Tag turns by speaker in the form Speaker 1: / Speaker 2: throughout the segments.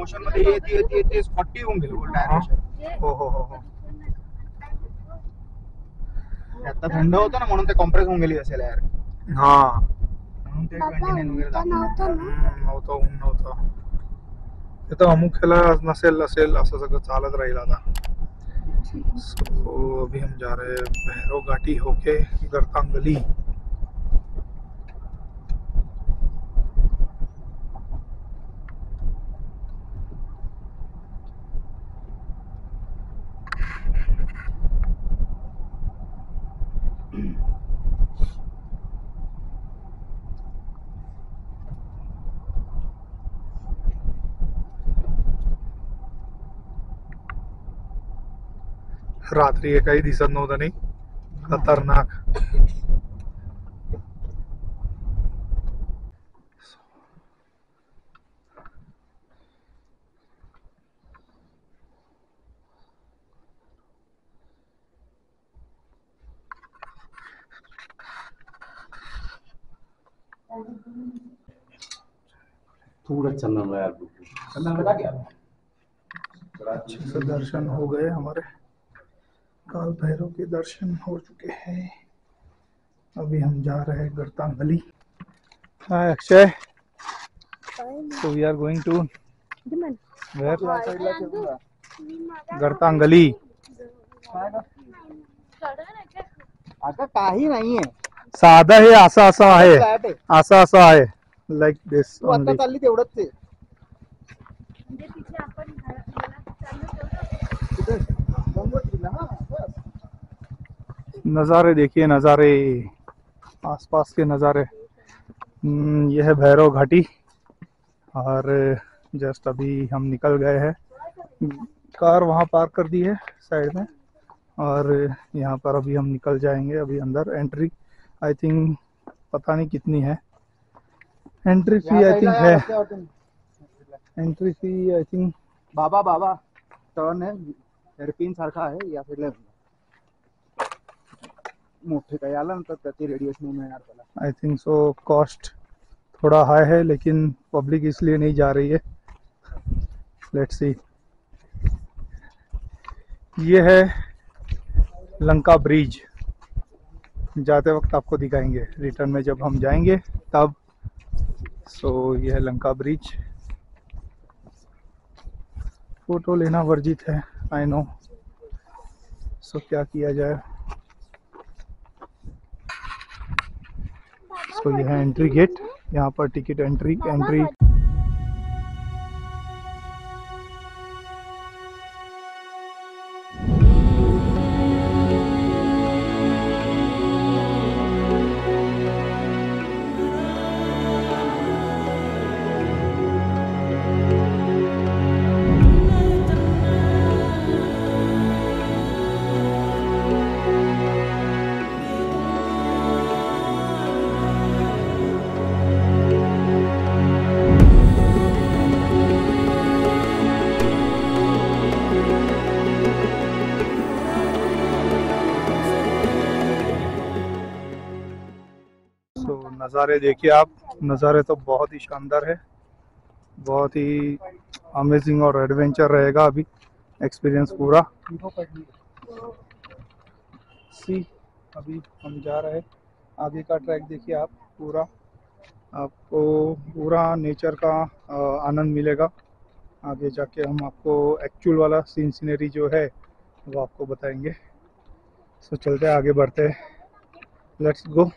Speaker 1: Motion मध्ये येत येत येत फॉर्टी होऊन गेलं. टायर
Speaker 2: हो. हो हो हो
Speaker 1: आता थंड होतं ना म्हणून ते कॉम्प्रेस होऊन गेली असेल यार.
Speaker 2: हा.
Speaker 1: म्हणून ते ट्वेंटी नाईन वगैरे दाखवलं.
Speaker 2: हम्म, नव्हतं ऊन नव्हतं. ते तर अमुक ह्याला नसेल असेल असं सगळं चालत राहील आता. सो अभी हम जा रहे हैं भैरव घाटी होके गरतांगली. रात्री काही दिसत नव्हतं नाही. खतरनाक.
Speaker 3: थोड़ा चलना मैं यार
Speaker 1: चंदन दिया
Speaker 2: अच्छे से दर्शन हो गए हमारे। काल भैरव के दर्शन हो चुके हैं। अभी हम जा रहे हैं Gartang Gali. Hi Akshay. So we are going to where Gartang Gali.
Speaker 1: आता काही नाहीये
Speaker 2: साधा हे असं असं आहे
Speaker 1: फ्लॅट आहे
Speaker 2: असं असं आहे लाईक दिस
Speaker 1: चालली तेवढंच ते. हा बस.
Speaker 2: नज़ारे देखिए नज़ारे. आसपास के नज़ारे. हम्म, यह है भैरव घाटी. और जस्ट अभी हम निकल गए हैं. कार वहाँ पार्क कर दी है साइड में. और यहाँ पर अभी हम निकल जाएँगे अभी अंदर एंट्री आई थिंक पता नहीं कितनी है। एंट्री फ़ी आई थिंक है। एंट्री फ़ी आई थिंक
Speaker 1: बाबा बाबा टर्न आहे हेअरपिन सारखा आहे या साईडला मोठे काही आलं ना तर त्याची रेडिएशन मिळणार त्याला
Speaker 2: आई थिंक सो कॉस्ट थोड़ा हाई है लेकिन पब्लिक इसलिए नहीं जा रही है। लेट्स सी ये है लंका ब्रिज जाते वक्त आपको दिखाएँगे। रिटर्न में जब हम जाएँगे, तब सो ये है लंका ब्रिज फ़ोटो लेना वर्जित है आई नो सो क्या किया जाए? सो ये है एंट्री गेट यहाँ पर टिकट एंट्री एंट्री सो नज़ारे देखिए आप, नज़ारे तो बहुत ही शानदार है। बहुत ही अमेजिंग और एडवेंचर रहेगा अभी एक्सपीरियंस पूरा। सी अभी हम जा रहे हैं। आगे का ट्रैक देखिए आप, पूरा। आपको पूरा नेचर का आनंद मिलेगा। आगे जाके हम आपको एक्चुअल वाला सीन सीनरी जो है, वो आपको बताएँगे। सो चलते आगे बढ़ते हैं। लेट्स गो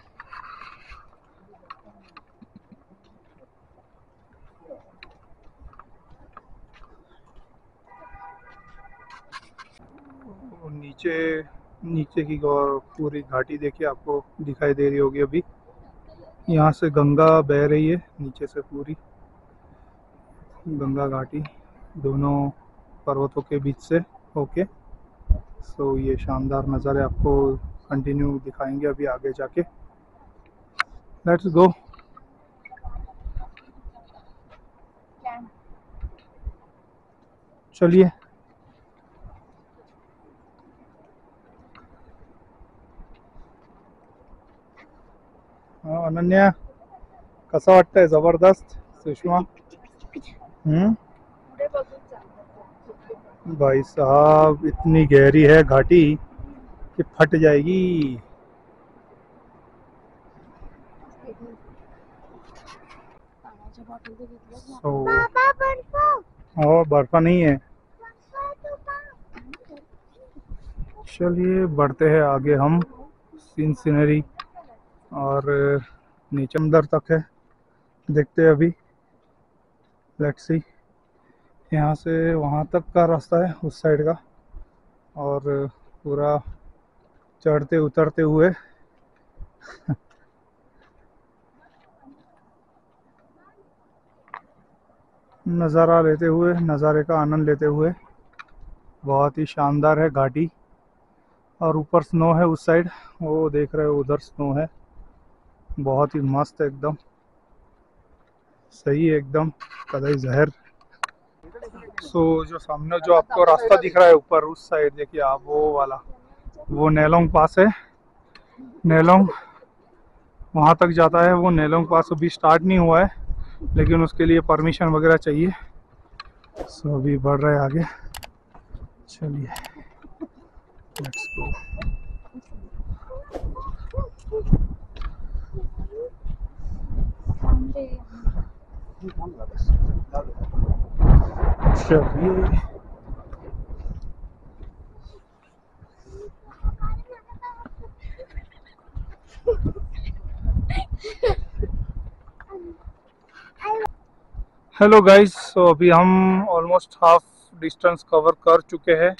Speaker 2: नीचे नीचे की और पूरी घाटी देखिए आपको दिखाई दे रही होगी अभी। यहाँ से गंगा बह रही है, नीचे से पूरी। गंगा घाटी दोनों पर्वतों के बीच से होके। सो ये शानदार नज़ारे आपको कंटिन्यू दिखाएँगे अभी आगे जाके। लेट्स गो चलिए हा, अनन्या, कसं ज़बरदस्त? सुषमा? हम्म? भाई साहब, इतनी गहरी है घाटी कि फट जाएगी। सो
Speaker 4: बर्फा
Speaker 2: नहीं है। चलिए, बढ़ते हैं आगे हम। सीन सीनरी और नीचे अंदर तक है। देखते हैं अभी। लेट्स सी यहाँ से वहाँ तक का रास्ता है, उस साइड का। और पूरा चढ़ते उतरते हुए। नज़ारा लेते हुए, नज़ारे का आनंद लेते हुए। बहुत ही शानदार है घाटी और ऊपर स्नो है उस साइड वो देख रहे हो, उधर स्नो है। बहुत ही मस्त एकदम। सही एकदम कदई जहर। सो so, जो सामने जो आपको रास्ता दिख रहा है ऊपर उस साइड देखिए आप वो वाला। वो नेलोंग पास है। नेलोंग वहाँ तक जाता है वो नेलोंग पास। अभी स्टार्ट नहीं हुआ है लेकिन उसके लिए परमिशन वगैरह चाहिए। सो so, अभी बढ़ रहे आगे। चलिए लेट्स गो चलिए हेलो गाइस सो अभी हम ऑलमोस्ट हाफ़ डिस्टेंस कवर कर चुके हैं,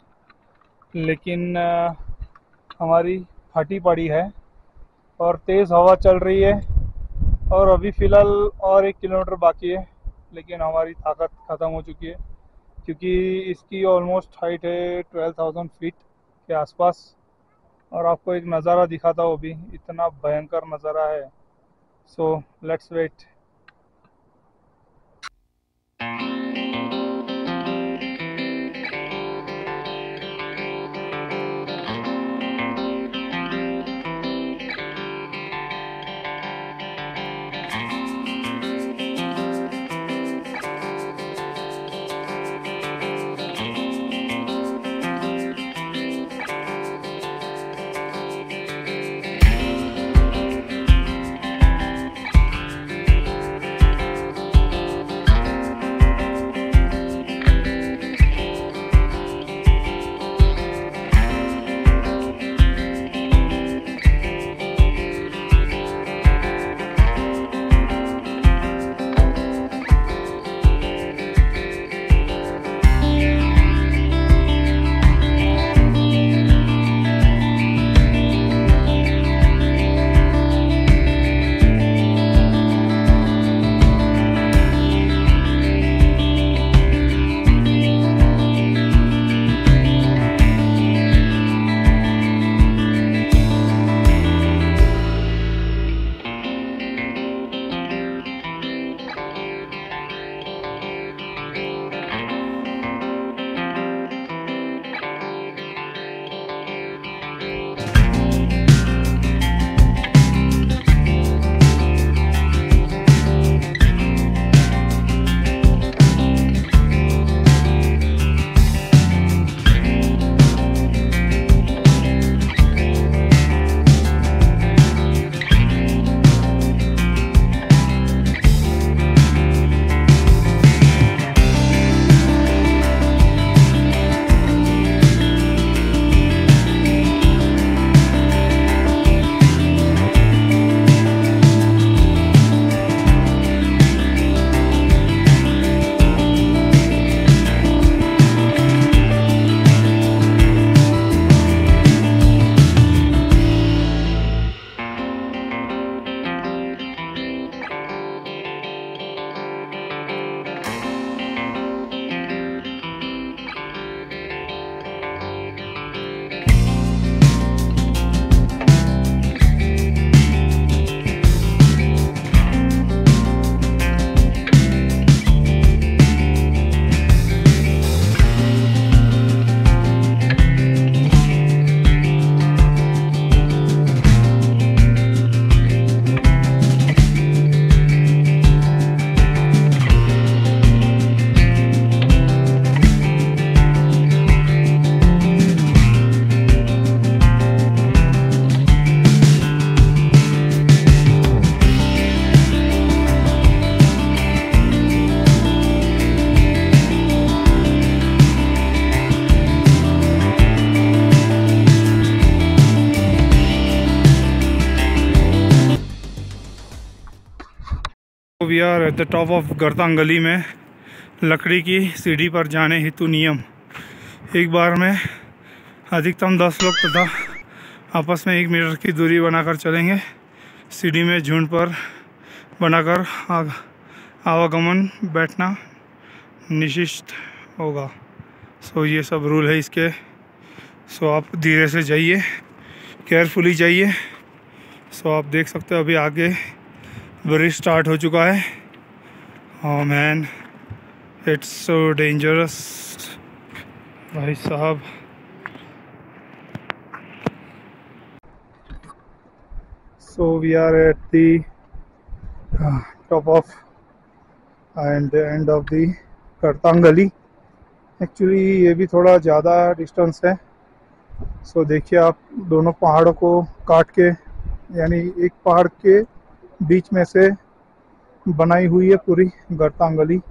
Speaker 2: लेकिन हमारी फटी पड़ी है और तेज़ हवा चल रही है। और अभी फ़िलहाल और एक किलोमीटर बाकी है, लेकिन हमारी ताकत ख़त्म हो चुकी है, क्योंकि इसकी ऑलमोस्ट हाइट है ट्वेल्व थाउज़ेंड फीट के आसपास। और आपको एक नज़ारा दिखाता हूँ अभी, इतना भयंकर नज़ारा है। So let's wait we are at the top of Gartang Gali में, लकड़ी की सीढ़ी पर जाने हेतु नियम। एक बार में अधिकतम दस लोग तथा आपस में एक मीटर की दूरी बनाकर चलेंगे। सीढ़ी में झुंड पर बनाकर आवागमन बैठना निशिष्ट होगा। सो ये सब रूल है इसके। सो आप धीरे से जाइए केयरफुली जाइए। सो आप देख सकते हो अभी आगे ब्रिज स्टार्ट हो चुका है हाँ मैन इट्स सो डेंजरस भाई साहब we are at the uh, top of and the end of the Gartang Gali actually ये भी थोड़ा ज़्यादा डिस्टेंस है सो so, देखिए आप दोनों पहाड़ों को काट के यानी एक पहाड़ के बीच में से बनाई हुई है पूरी गर्तांगली।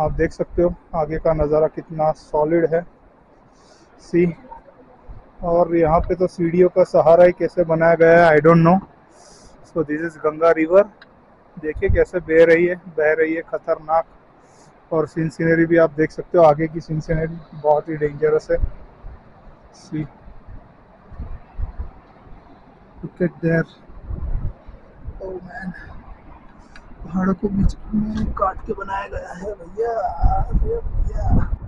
Speaker 2: आप देख सकते हो, आगे का नज़ारा कितना सॉलिड है। सी, और यहाँ पे तो सीढ़ियों का सहारा ही कैसे बनाया गया है I don't know so this is Ganga river देखिए कैसे बह रही है, बह रही है खतरनाक। और सीन सीनरी भी आप देख सकते हो, आगे की सीन सीनरी बहुत ही डेंजरस है। सी देयर ओ मैन पहाड़ों को बीच में काट के बनाया गया है। भैया भैया।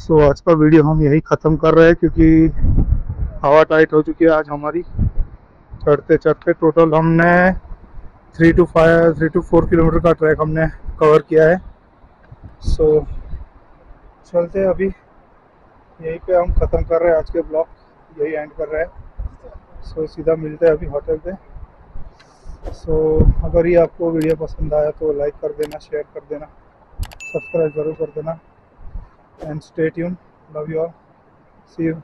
Speaker 2: सो आज का वीडियो हम यही ख़त्म कर रहे हैं क्योंकि हवा टाइट हो चुकी है आज हमारी। चढ़ते चढ़ते टोटल हमने three two five three two four kilometre का ट्रैक हमने कवर किया है। सो so, चलते अभी। यहीं पे हम ख़त्म कर रहे हैं आज के ब्लॉग यही एंड कर रहे हैं। सो so, सीधा मिलते हैं अभी होटल पे। सो so, अगर ये आपको वीडियो पसंद आया तो लाइक कर देना शेयर कर देना सब्सक्राइब ज़रूर कर देना। And stay tuned. Love you all. See you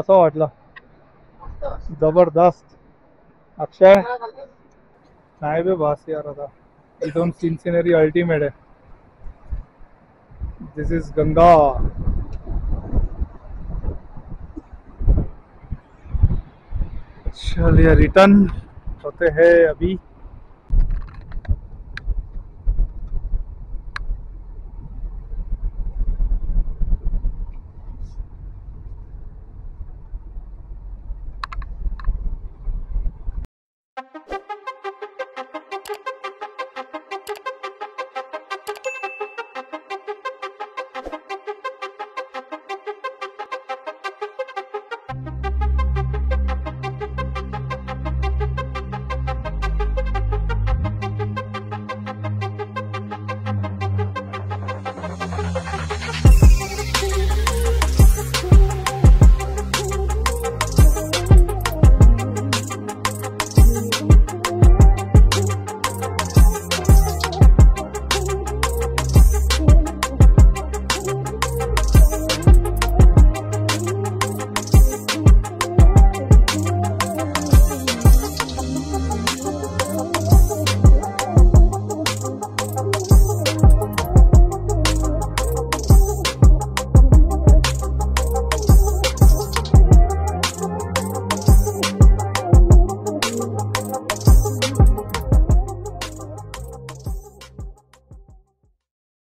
Speaker 2: कसा वाटला. ज़बरदस्त. अक्षय. नाही बे बास यार आता. इथून सीन सिनरी अल्टिमेट आहे दिस इज़ गंगा चलिए रिटर्न होते हैं अभी.